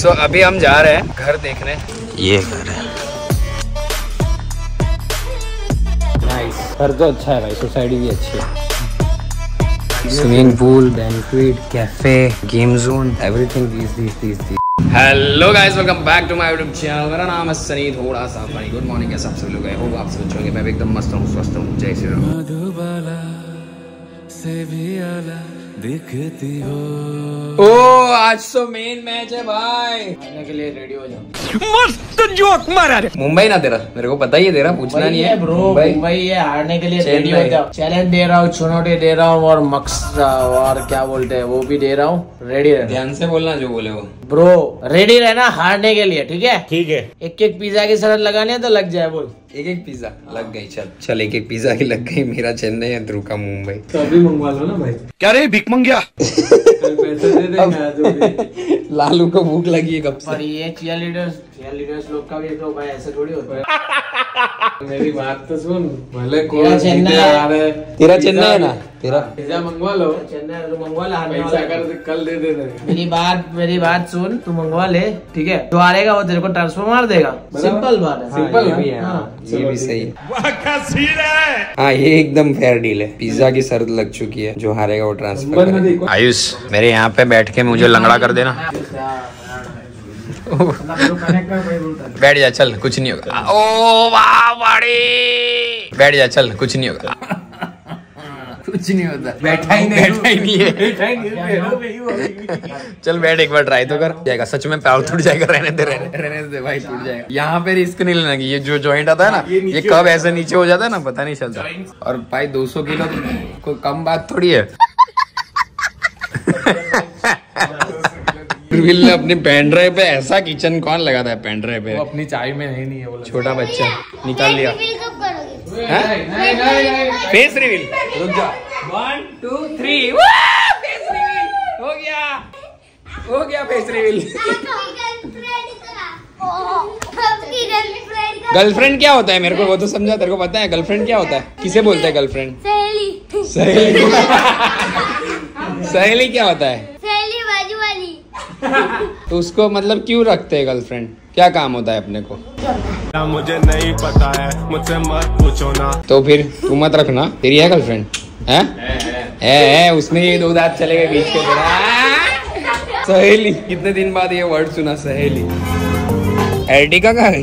सो so, अभी हम जा रहे हैं घर देखने। ये घर है। घर तो अच्छा है भाई सोसाइटी भी अच्छी है। Swimming pool banquet cafe game zone everything this this this this hello guys welcome back to my YouTube channel मेरा नाम है सनी थोड़ा सा फनी गुड मॉर्निंग कैसे आप सब लोग? हो आप सब अच्छे होंगे। मैं भी एकदम मस्त हूँ स्वस्थ हूँ। जय श्री राम। मधुबाला से भी आला दिखती हो। ओ आज तो मेन मैच है भाई। खाने के लिए रेडी हो जाओ। मस्त जोक मारा रे। मुंबई ना तेरा मेरे को पता ही है तेरा पूछना नहीं है ब्रो मुंबई। है हारने के लिए रेडी हो जाओ। चैलेंज दे रहा हूँ चुनौती दे रहा हूँ और मक्स और क्या बोलते हैं वो भी दे रहा हूँ। रेडी रहना। ध्यान से बोलना जो बोले वो। ब्रो रेडी रहना हारने के लिए ठीक है? ठीक है। एक एक पिज्जा की शरत लगानी है तो लग जाए बोल। एक एक पिज्जा लग गई चल। चल एक एक पिज्जा की लग गई मेरा चेन्नई है ध्रुव का मुंबई। तो अभी मंगवा लो ना भाई। क्या रे भिक मंगिया कल पैसे दे देंगे लालू को भूख लगी है कब पर से ये चीयर लीडर्स चीयर लीडर्स लोग का भी तो भाई ऐसे थोड़ी होता है। मेरी बात तो सुन भले तेरा कोई चेन्नई है। तेरा चेन्नई है ना? तेरा? पिज्जा मंगवा लो। चेन्नई तो मंगवा ला पैसा कर कल दे दे मेरी बात मेरी बात सुन तू मंगवा ले ठीक है? जो हारेगा वो तेरे को ट्रांसफ़र मार देगा। सिंपल बात है। सिंपल ये भी है हाँ। ये भी सही है। हाँ। ये एकदम फेयर डील है। पिज्जा की शर्त लग चुकी है जो हारेगा वो ट्रांसफ़र आयुष मेरे यहाँ पे बैठ के मुझे लंगड़ा कर देना। बैठ जा चल कुछ नहीं होगा। ओ वाह बड़ी बैठ जा चल कुछ नहीं होगा। कुछ नहीं होता। बैठा ही नहीं। बैठा ही नहीं है। चल बैठ एक बार ट्राई तो कर। जाएगा सच में पैर टूट जाएगा रहने दे रहने रहने दे भाई टूट जाएगा। यहाँ पे रिस्क नहीं लेना ये जो जॉइंट आता है ना ये कब ऐसे नीचे हो जाता है ना पता नहीं चलता। और भाई 200 किलो कोई कम बात थोड़ी है। विल ने अपने पेन ड्राइव पे ऐसा किचन कौन लगाता है पेन ड्राइव पे अपनी चाय में है नहीं है बोला छोटा बच्चा निकाल लिया। नहीं नहीं नहीं फेस रिवील रुक जा। One two three face reveal हो गया। हो गया फेस रिवील गर्लफ्रेंड क्या होता है? मेरे को वो तो समझा तेरे को पता है गर्लफ्रेंड क्या होता है? किसे बोलते हैं गर्लफ्रेंड सहेली। सहेली। सहेली क्या होता है? तो उसको मतलब क्यों रखते हैं गर्लफ्रेंड क्या काम होता है अपने को? मुझे नहीं पता है मुझसे मत पूछो ना। तो फिर तू मत रखना तेरी है गर्लफ्रेंड है? है है उसमें ये दो दांत चले गए बीच के सहेली कितने दिन बाद ये वर्ड सुना सहेली। एर्टिका कहाँ गई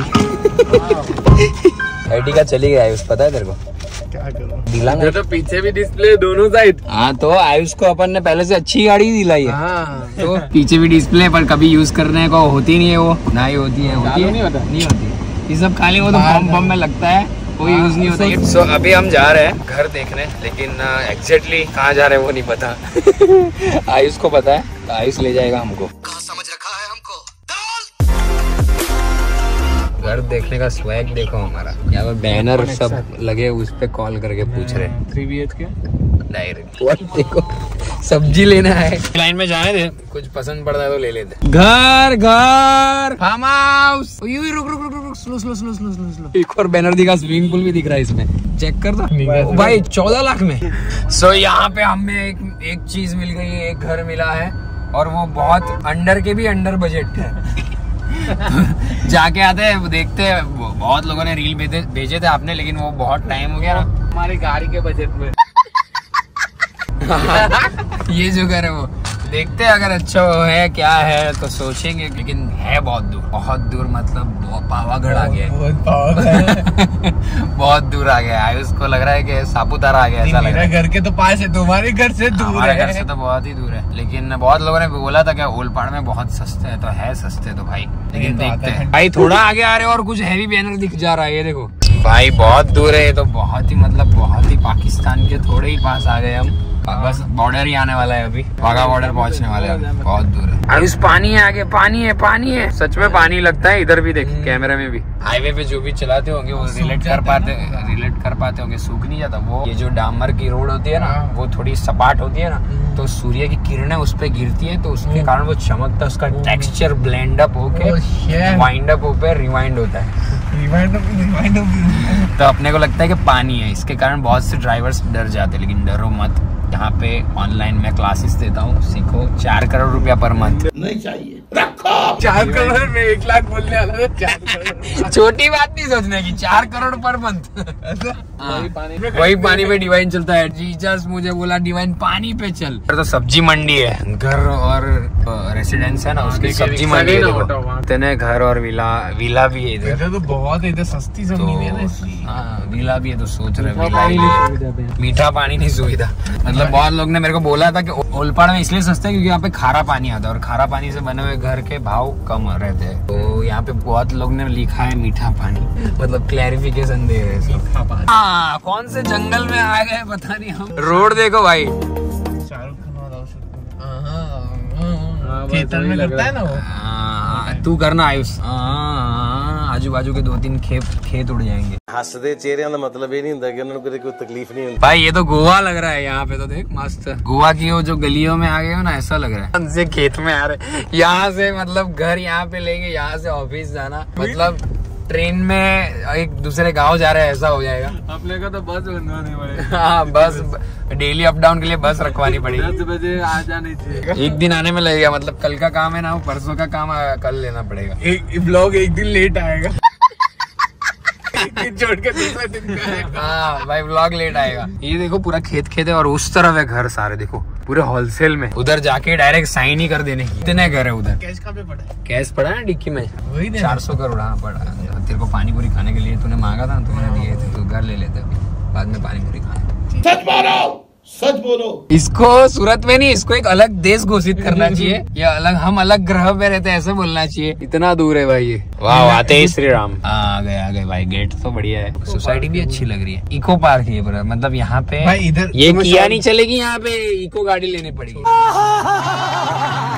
एर्टिका चली गई आयुष पता है तेरे को? दिला ये तो पीछे भी डिस्प्ले दोनों साइड हाँ तो आयुष को अपन ने पहले से अच्छी गाड़ी दिलाई है। हाँ। तो पीछे भी डिस्प्ले पर कभी यूज़ करने को होती नहीं है वो। ना ही होती है होती है। नहीं होता? नहीं होती। ये सब खाली वो तो बम बम में लगता है कोई यूज़ नहीं होता। सो अभी हम जा रहे हैं घर देखने लेकिन एग्जैक्टली कहाँ जा रहे हैं वो नहीं पता। आयुष को पता है आयुष ले जाएगा हमको। घर देखने का स्वैग देखो हमारा। यहाँ पे बैनर सब लगे उस पे कॉल करके पूछ रहे हैं। थ्री बी एच के? डायरेक्ट देखो सब्ज़ी लेना है लाइन में जाने दे। कुछ पसंद पड़ता है तो ले लेते। घर घर। फार्म हाउस रुक रुक रुक रुक रुक। Slow slow slow slow slow slow एक और बैनर दिखा स्विमिंग पूल भी दिख रहा है इसमें। चेक कर दो। भाई चौदह लाख में। सो यहाँ पे हमें एक एक चीज़ मिल गई है एक घर मिला है। और वो बहुत अंडर के भी अंडर बजट है। जाके आते हैं देखते हैं। बहुत लोगों ने रील भेजे भेजे थे आपने लेकिन वो बहुत टाइम हो गया ना। हमारी गाड़ी के बजट में। ये जो करे वो। देखते हैं अगर अच्छा है क्या है तो सोचेंगे लेकिन है बहुत दूर। बहुत दूर मतलब बहुत पावागढ़ आ गया है। बहुत दूर आ गया है। उसको लग रहा है कि सापुतारा आ गया ऐसा लग रहा है। घर के तो पास है तुम्हारे घर से हमारे घर से तो बहुत ही दूर है। लेकिन बहुत लोगों ने बोला था क्या ओलपाड़ में बहुत सस्ते है तो है सस्ते तो भाई। लेकिन देखते हैं। भाई थोड़ा आगे आ रहे हो और कुछ हैवी बैनर दिख जा रहा है ये देखो। भाई बहुत दूर है ये तो बहुत ही मतलब बहुत ही पाकिस्तान के थोड़े ही पास आ गए हम। बस बॉर्डर ही आने वाला है अभी। वाघा बॉर्डर पहुँचने वाले हैं बहुत दूर है। आयुष पानी है आगे पानी है पानी है। सच में पानी लगता है इधर भी देख कैमरे में भी। हाईवे पे जो भी चलाते होंगे वो रिलेट कर पाते रिलेट कर पाते होंगे। सूख नहीं जाता वो ये जो डामर की रोड होती है ना वो थोड़ी सपाट होती है ना तो सूर्य की किरणें उस पे गिरती है तो उसके कारण वो चमकता है उसका टेक्सचर ब्लेंड अप होके वाइंड अप होकर रिवाइंड होता है। तो अपने को लगता है कि पानी है। इसके कारण बहुत से ड्राइवर्स डर जाते हैं लेकिन डरो मत। यहाँ पे ऑनलाइन मैं क्लासेस देता हूँ सीखो। चार करोड़ रुपया पर मंथ नहीं चाहिए। चार करोड़ में एक लाख बोलने वाला छोटी बात नहीं सोचने की चार करोड़ पर मंथ। वही पानी में वही पानी पे डिवाइन चलता है। जीसस मुझे बोला डिवाइन पानी पे चल। तो सब्ज़ी मंडी है घर और रेसिडेंस है ना उसकी सब्ज़ी मंडी नहीं है ना देखो। होता वहाँ। इतने घर और विला विला भी है इधर। इधर तो बहुत है, इधर सस्ती तो ज़मीन है ना हाँ विला भी है तो सोच रहे मीठा पानी नहीं सुविधा मतलब बहुत लोग ने मेरे को बोला था कि ओलपाड़ में इसलिए सस्ता है क्योंकि यहाँ पे खारा पानी आता है और खारा पानी से बने हुए घर के भाव कम रहते हैं तो यहाँ पे बहुत लोग ने लिखा है मीठा पानी। मतलब क्लैरिफिकेशन दे रहे हैं हाँ कौन से जंगल में आ गए पता नहीं हम। रोड देखो भाई। शाहरुख हाँ, खेतन वही में करता है ना वो? हाँ, तू करना आयुष। आजू बाजू के दो तीन खेत खेत उड़ जाएँगे। हँसते चेहरे का मतलब ये नहीं होंगे उन्होंने कोई तकलीफ़ नहीं होती भाई ये तो गोवा लग रहा है यहाँ पे तो देख मस्त। गोवा की वो जो गलियों में आ गए हो ना ऐसा लग रहा है। खेत में आ रहे यहाँ से मतलब घर यहाँ पे लेंगे यहाँ से ऑफ़िस जाना। मतलब ट्रेन में एक दूसरे गाँव जा रहे हैं ऐसा हो जाएगा। अपने को तो बस बनवानी हाँ बस डेली अप डाउन के लिए बस रखवानी पड़ेगी। दस बजे आ जाने चाहिए एक दिन आने में लगेगा मतलब कल का काम है ना वो परसों का काम कल लेना पड़ेगा। एक ब्लॉग एक दिन लेट आएगा। दिन छोड़ के दूसरे दिन हाँ। भाई ब्लॉग लेट आएगा। ये देखो पूरा खेत खेत है और उस तरफ़ है घर सारे देखो। पूरे होलसेल में। उधर जाके डायरेक्ट साइन ही कर देने की। इतने घर है उधर। कैश कहाँ पे पड़ा है? कैश पड़ा है डिक्की में? वही चार सौ करोड़ हाँ पड़ा। तेरे को पानी पूरी खाने के लिए तूने मांगा था तुमने मैंने दिए थे तो घर ले लेते बाद में पानी पूरी खाना। सच बोलो। इसको सूरत में नहीं इसको एक अलग देश घोषित करना चाहिए या अलग हम अलग ग्रह पे रहते ऐसे बोलना चाहिए। इतना दूर है भाई ये। वाह आते ही श्री राम आ गए आ गए भाई गेट तो बढ़िया है। सोसाइटी भी अच्छी लग रही है। इको पार्क है ये मतलब यहाँ पे भाई इधर ये किया नहीं चलेगी यहाँ पे इको गाड़ी लेनी पड़ेगी।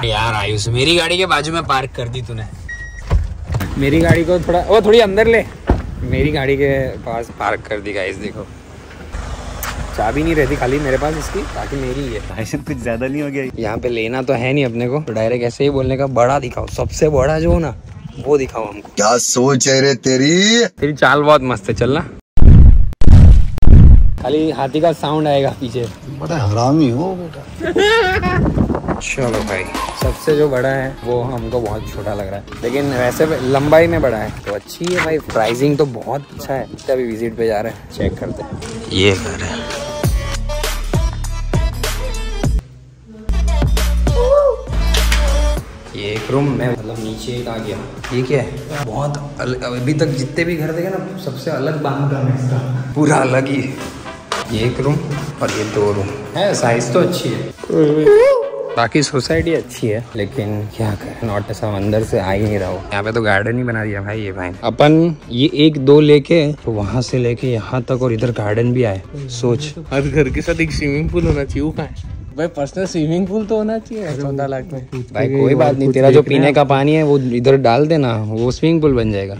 यार आयुष मेरी गाड़ी के बाजू में पार्क कर दी तूने। मेरी गाड़ी को थोड़ा वो थोड़ी अंदर ले। मेरी गाड़ी के पास पार्क कर दी गाइस देखो। चाबी नहीं रहती खाली मेरे पास इसकी ताकि मेरी ही है। भाई कुछ ज़्यादा नहीं हो गया यहाँ पे लेना तो है नहीं अपने को। तो डायरेक्ट ऐसे ही बोलने का बड़ा दिखाओ सबसे बड़ा जो हो ना वो दिखाओ हमको। क्या सोच है रे तेरी? तेरी चाल बहुत मस्त है चलना खाली हाथी का साउंड आएगा पीछे। बड़ा हरामी हो बेटा। चलो भाई सबसे जो बड़ा है वो हमको बहुत छोटा लग रहा है। लेकिन वैसे लंबाई में बड़ा है। तो अच्छी है भाई प्राइसिंग तो बहुत अच्छा है। अभी विज़िट पे जा रहे हैं चेक करते हैं। ये घर है। रूम में मतलब नीचे आ गया। ये क्या है? बहुत अभी तक जितने भी घर देखे ना, सबसे अलग बांधकाम है इसका। पूरा अलग ही ये एक रूम और ये दो रूम है साइज़ तो अच्छी है। बाकी सोसाइटी अच्छी है, लेकिन क्या करें? नॉट ऐसा अंदर से आ ही नहीं रहा हो। यहाँ पे तो गार्डन ही बना दिया भाई, ये भाई अपन ये एक दो लेके तो वहाँ से लेके यहाँ तक और इधर गार्डन भी आए। सोच। हर घर के साथ एक स्विमिंग पूल होना चाहिए भाई पर्सनल स्विमिंग पूल तो होना चाहिए चौदह लाख में। भाई कोई बात नहीं तेरा जो पीने का पानी है वो इधर डाल देना वो स्विमिंग पूल बन जाएगा।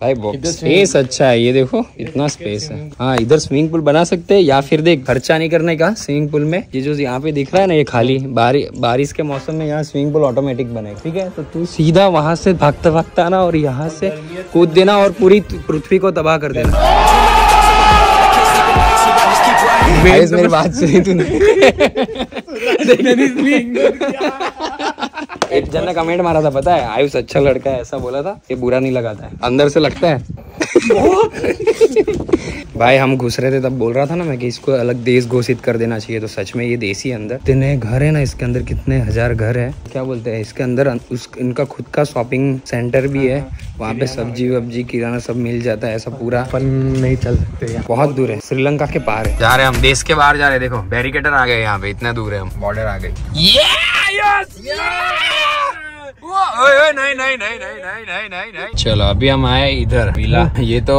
भाई स्पेस अच्छा है ये देखो इतना स्पेस है। हाँ इधर स्विमिंग पूल बना सकते हैं या फिर देख खर्चा नहीं करने का स्विमिंग पूल में। ये जो यहाँ पे दिख रहा है ना ये खाली बारि, बारिश के मौसम में यहाँ स्विमिंग पूल ऑटोमेटिक बनेगा ठीक है? तो तू सीधा वहाँ से भागता भागता आना और यहाँ से कूद देना और पूरी पृथ्वी को तबाह कर देना। गाइस, मेरी बात सुनी तूने। एक जन ने कमेंट मारा था पता है? आयुष अच्छा लड़का है ऐसा बोला था ये बुरा नहीं लगाता है। अंदर से लगता है। भाई हम घुस रहे थे तब बोल रहा था ना मैं कि इसको अलग देश घोषित कर देना चाहिए। तो सच में ये देश ही है अंदर इतने घर है ना इसके अंदर कितने हज़ार घर है। क्या बोलते हैं इसके अंदर उस इनका खुद का शॉपिंग सेंटर भी है। वहाँ पे सब्ज़ी वब्जी किराना सब मिल जाता है ऐसा पूरा। अपन नहीं चल सकते बहुत दूर है श्रीलंका के पार है। जा रहे हैं हम देश के बाहर जा रहे हैं। देखो बैरिकेटर आ गए यहाँ पे इतना दूर है हम। बॉर्डर आ गए नहीं नहीं नहीं नहीं नहीं नहीं नहीं नहीं। चलो अभी हम आए इधर विला ये तो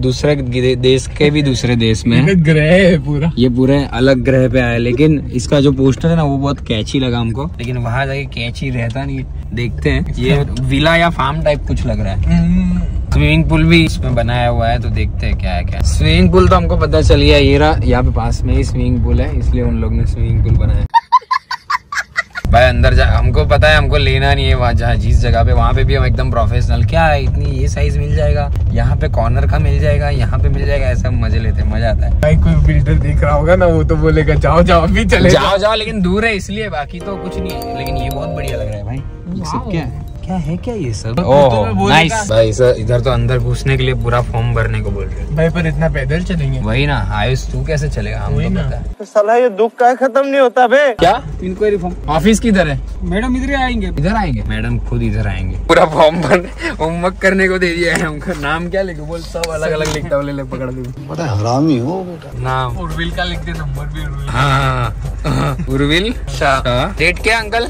दूसरे देश के भी दूसरे देश में ग्रह है पूरा। ये पूरे अलग ग्रह पे आए लेकिन इसका जो पोस्टर है ना वो बहुत कैची लगा हमको। लेकिन वहाँ जाके कैची रहता नहीं है। देखते हैं ये विला या फार्म टाइप कुछ लग रहा है। स्विमिंग पूल भी इसमें बनाया हुआ है तो देखते हैं क्या है क्या स्विमिंग पूल तो हमको पता चल गया ये रहा यहाँ पे पास में ही स्विमिंग पूल है इसलिए उन लोग ने स्विमिंग पूल बनाया। भाई अंदर जा हमको पता है हमको लेना नहीं है वहाँ जहाँ जिस जगह पे वहाँ पे भी हम एकदम प्रोफेशनल क्या है इतनी ये साइज़ मिल जाएगा? यहाँ पे कॉर्नर का मिल जाएगा यहाँ पे मिल जाएगा ऐसा हम मज़े लेते हैं मज़ा आता है। भाई कोई बिल्डर दिख रहा होगा ना वो तो बोलेगा जाओ जाओ अभी चले जाओ जाओ। लेकिन दूर है इसलिए बाकी तो कुछ नहीं है। लेकिन ये बहुत बढ़िया लग रहा है भाई सब क्या है। क्या है क्या ये सब तो ओह नाइस भाई सर इधर तो अंदर घुसने के लिए पूरा फॉर्म भरने को बोल रहे हैं। भाई पर इतना पैदल चलेंगे। वही ना आयुष तू कैसे चलेगा? हम वही तो ना। पता है। साला ये दुख का खत्म नहीं होता बे। क्या? इंक्वायरी फॉर्म ऑफ़िस किधर है? मैडम इधर आएँगे। इधर आएँगे? मैडम खुद इधर आएँगे। पूरा फॉर्म भरने होमवर्क करने को दे दिया है हमको नाम क्या लिखे बोल सब अलग अलग लिखता बोले ले पकड़ दू। बड़ा हरामी हो बेटा। नाम। उर्विल का लिख दे नंबर भी उर्विल। हाँ हाँ, उर्विल? शाह। डेट क्या अंकल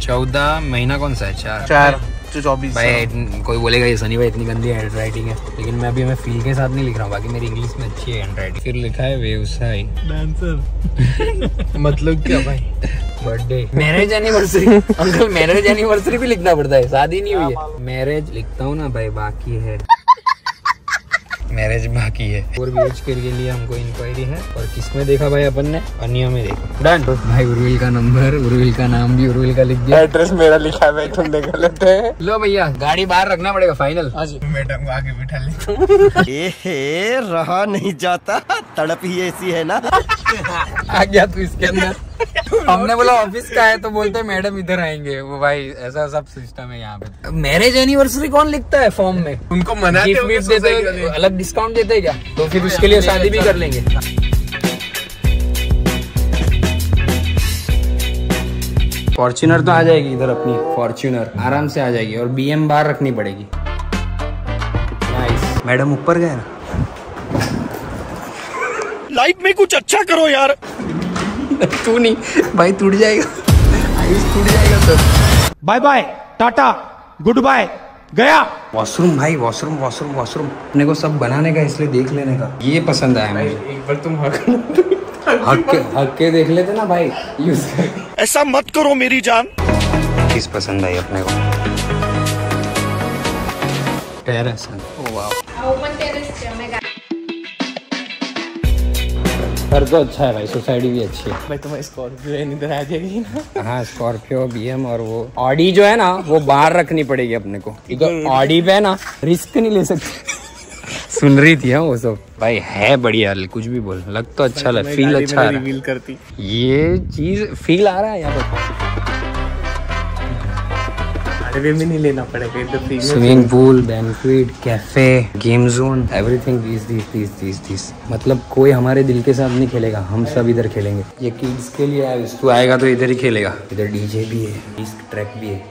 चौदह महीना कौन सा है? चार। चार। चौबीस भाई कोई बोलेगा ये सनी भाई इतनी गंदी हैंड राइटिंग है। लेकिन मैं अभी मैं फील के साथ नहीं लिख रहा हूँ बाकी मेरी इंग्लिश में अच्छी है हैंड राइटिंग फिर लिखा है व्यवसाय डांसर मतलब क्या भाई? Birthday marriage anniversary uncle marriage anniversary भी लिखना पड़ता है शादी नहीं हुई है। मैरिज लिखता हूँ ना भाई बाकी है। मैरिज बाकी है। और भी के लिए हमको इंक्वायरी है और किसमें देखा भाई अपन ने? अनिया में देखा। डन भाई उर्विल का नंबर उर्विल का नाम भी उर्विल का लिख दिया। एड्रेस मेरा लिखा है भाई तुम देख लेते हैं। लो भैया गाड़ी बाहर रखना पड़ेगा फाइनल मैडम को आगे बिठा ले। ए रहा नहीं जाता तड़प ही ऐसी है ना। आ गया तू इसके अंदर। हमने बोला ऑफ़िस का है तो बोलते हैं मैडम इधर आएँगे। वो भाई ऐसा सब सिस्टम है यहाँ पे। मैरिज एनिवर्सरी कौन लिखता है फॉर्म में? उनको मनाते देते हैं। अलग डिस्काउंट देते हैं क्या? तो फिर उसके लिए शादी भी कर लेंगे। फॉर्च्यूनर तो आ जाएगी इधर अपनी फॉर्च्यूनर आराम से आ जाएगी और बीएम बाहर रखनी पड़ेगी। नाइस मैडम ऊपर गए ना? लाइफ में कुछ अच्छा करो यार। तू नहीं भाई टूट जाएगा। आयुष टूट जाएगा सब bye bye tata goodbye गया। वॉशरूम भाई वॉशरूम वॉशरूम वॉशरूम अपने को सब बनाने का इसलिए देख लेने का। ये पसंद आया मुझे। एक बार तुम हक हक के हक के देख लेते ना भाई यूज़ ऐसा मत करो मेरी जान। चीज़ पसंद आई अपने को? टेरेस घर तो अच्छा है भाई सोसाइटी भी अच्छी है भाई तुम्हें स्कॉर्पियो है इधर आ जाएगी ना हाँ स्कॉर्पियो बीएम और वो ऑडी जो है ना वो बाहर रखनी पड़ेगी अपने को इधर ऑडी पे है ना रिस्क नहीं ले सकते सुन रही थी हाँ वो सब भाई है बढ़िया कुछ भी बोल लग तो अच्छा लग फील अच्छा आ रहा है रिवील करती ये चीज़ फील आ रहा है यहाँ पर अरे भी नहीं लेना पड़ेगा इधर फ्री में swimming pool banquet cafe game zone everything this this this this this मतलब कोई हमारे दिल के साथ नहीं खेलेगा हम सब इधर खेलेंगे। ये किड्स के लिए है तू आएगा तो इधर ही खेलेगा। इधर डीजे भी है डिस्क ट्रैक भी है।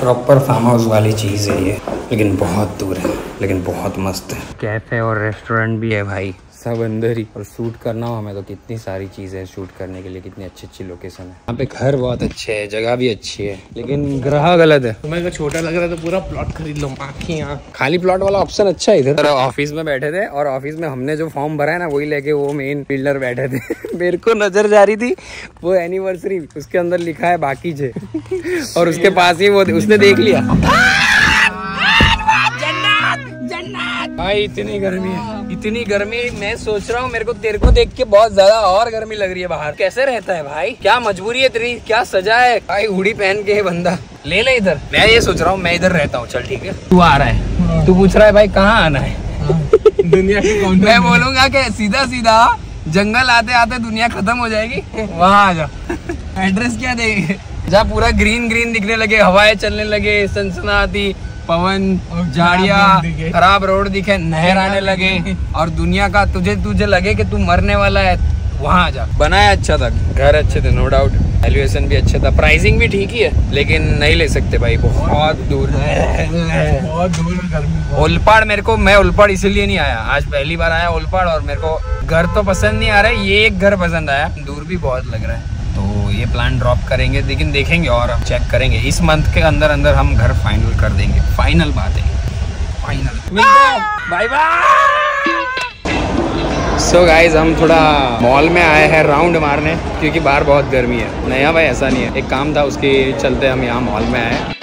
प्रॉपर फार्म हाउस वाली चीज़ है ये। लेकिन बहुत दूर है लेकिन बहुत मस्त है। कैफ़े और रेस्टोरेंट भी है भाई। सब अंदर ही। और शूट करना हो हमें तो कितनी सारी चीज़ें हैं शूट करने के लिए कितनी अच्छी अच्छी लोकेशन है। यहाँ पे घर बहुत अच्छे है जगह भी अच्छी है लेकिन ग्रह गलत है। तुम्हें अगर छोटा लग रहा है तो पूरा प्लॉट खरीद लो आखियाँ खाली प्लॉट वाला ऑप्शन अच्छा है इधर। ऑफ़िस में बैठे थे और ऑफ़िस में हमने जो फॉर्म भरा है ना वही लेके वो मेन बिल्डर बैठे थे। मेरे को नज़र जा रही थी वो एनिवर्सरी उसके अंदर लिखा है बाकी जे। और उसके पास ही वो उसने देख लिया। भाई इतनी गर्मी है। इतनी गर्मी मैं सोच रहा हूँ मेरे को तेरे को देख के बहुत ज़्यादा और गर्मी लग रही है बाहर। कैसे रहता है भाई? क्या मजबूरी है तेरी? क्या सजा है? भाई हुडी पहन के है बंदा। ले ले इधर। मैं ये सोच रहा हूँ मैं इधर रहता हूँ। चल ठीक है। तू आ रहा है। तू पूछ रहा है भाई कहाँ आना है? दुनिया की कौन मैं बोलूँगा कि सीधा सीधा जंगल आते आते दुनिया खत्म हो जाएगी। वहाँ आ जा। एड्रेस क्या देंगे? जहाँ पूरा ग्रीन ग्रीन दिखने लगे हवाएँ चलने लगे सनसनाती पवन झाड़िया खराब रोड दिखे नहर आने लगे और दुनिया का तुझे तुझे लगे कि तू मरने वाला है वहाँ जा। बनाया अच्छा था घर अच्छे थे नो डाउट एलिवेशन भी अच्छा था प्राइसिंग भी ठीक ही है लेकिन नहीं ले सकते भाई बहुत दूर। है बहुत। दूर। ओलपाड़ मेरे को मैं ओलपाड़ इसीलिए नहीं आया। आज पहली बार आया ओलपाड़ और मेरे को घर तो पसंद नहीं आ रहा है ये एक घर पसंद आया। दूर भी बहुत लग रहा है। तो ये प्लान ड्रॉप करेंगे, लेकिन देखेंगे और चेक करेंगे। इस मंथ के अंदर अंदर हम घर फाइनल कर देंगे। फाइनल बात है। Final bye bye so guys हम थोड़ा मॉल में आए हैं राउंड मारने, क्योंकि बाहर बहुत गर्मी है। नया भाई, ऐसा नहीं है। एक काम था, उसके चलते हम यहाँ मॉल में आए।